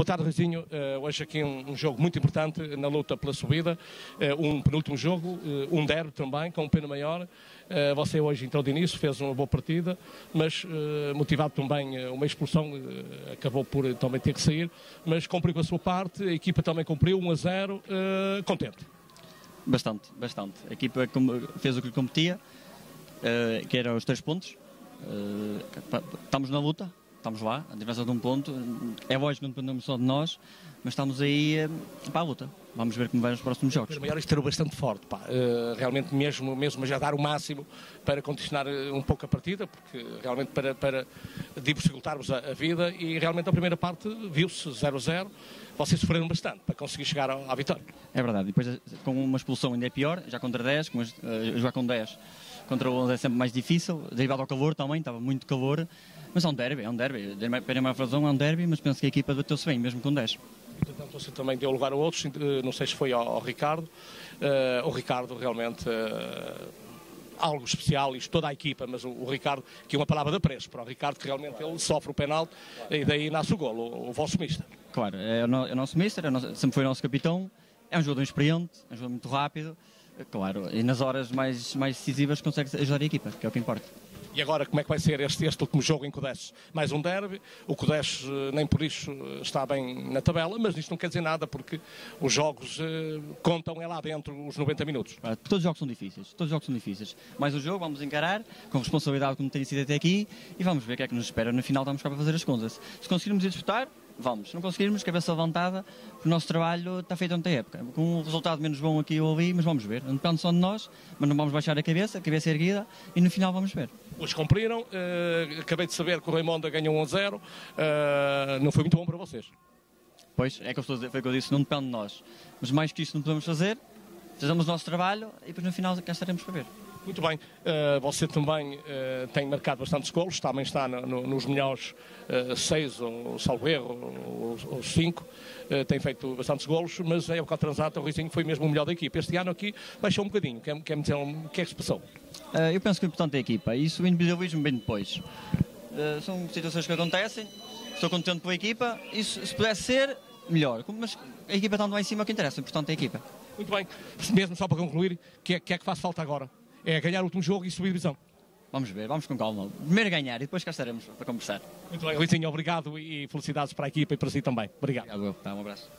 Boa tarde, Rizinho. Uh, hoje aqui um, um, jogo muito importante na luta pela subida, uh, um penúltimo jogo, uh, um derby também, com um pena maior. você hoje entrou de início, fez uma boa partida, mas motivado também uma expulsão, acabou por também ter que sair, mas cumpriu com a sua parte, a equipa também cumpriu, 1 a 0, contente. Bastante, bastante. A equipa fez o que lhe competia, que eram os três pontos. Estamos na luta, estamos lá, a diferença de um ponto. É lógico que não dependemos só de nós, mas estamos aí eh, para a luta. Vamos ver como vai nos próximos jogos. O maior estarou bastante forte, pá. Uh, realmente mesmo, mesmo já dar o máximo para condicionar eh, um pouco a partida, porque realmente para, para dificultarmos a, vida e realmente a primeira parte viu-se 0-0. Vocês sofreram bastante para conseguir chegar à, vitória. É verdade, depois com uma expulsão ainda é pior, já contra 10, com, uh, jogar com 10 contra o 11 é sempre mais difícil, derivado ao calor também, estava muito calor. Mas é um derby, é um derby. Uma razão é um derby, mas penso que a equipa bateu-se bem, mesmo com 10. Portanto, você também deu lugar a outros, eh, não sei se foi ao, ao Ricardo. Uh, o Ricardo realmente. Uh, algo especial, isto toda a equipa, mas o, o, Ricardo, que é uma palavra de apreço para o Ricardo, que realmente ele sofre o penalti e daí nasce o golo, o, o vosso mister. Claro, é o, no, é o nosso mister, é nosso, sempre foi o nosso capitão, é um jogador experiente, é um jogador muito rápido, claro, e nas horas mais, mais decisivas consegue ajudar a equipa, que é o que importa. E agora como é que vai ser este, este último jogo em Codex? Mais um derby, o Codex eh, nem por isso eh, está bem na tabela, mas isto não quer dizer nada porque os jogos eh, contam é lá dentro os 90 minutos. Todos os jogos são difíceis, todos os jogos são difíceis. Mais um jogo, vamos encarar com responsabilidade como tem sido até aqui e vamos ver o que é que nos espera. No final estamos cá para fazer as contas. Se conseguirmos ir disputar, vamos. Se não conseguirmos, cabeça levantada, o nosso trabalho está feito ontem época. Com um resultado menos bom aqui ou ali, mas vamos ver. Não depende só de nós, mas não vamos baixar a cabeça, a cabeça erguida, e no final vamos ver. Hoje cumpriram, uh, acabei de saber que o Raimonda ganhou 1 a 0, uh, não foi muito bom para vocês. Pois, é que eu estou a dizer, foi o que eu disse, não depende de nós. Mas mais que isto não podemos fazer, fazemos o nosso trabalho e depois no final cá estaremos para ver. Muito bem, uh, você também uh, tem marcado bastantes golos, também está no, no, nos melhores uh, seis, ou salvo erro, ou, cinco, tem feito bastantes golos, mas é o Transato, o Rizinho foi mesmo o melhor da equipa. Este ano aqui baixou um bocadinho, quer-me quer dizer o que é que se passou? eu penso que o importante é a equipa, isso o individualismo bem depois. são situações que acontecem, estou contente com a equipa, isso se pudesse ser, melhor, mas a equipa está lá em cima, o que interessa, o importante é a equipa. Muito bem, mesmo só para concluir, o que, é, que é que faz falta agora? É ganhar o último jogo e subir divisão. Vamos ver, vamos com calma. Primeiro ganhar e depois cá estaremos para conversar. Muito bem, Licinho, obrigado e felicidades para a equipa e para si também. Obrigado. Obrigado, tá, um abraço.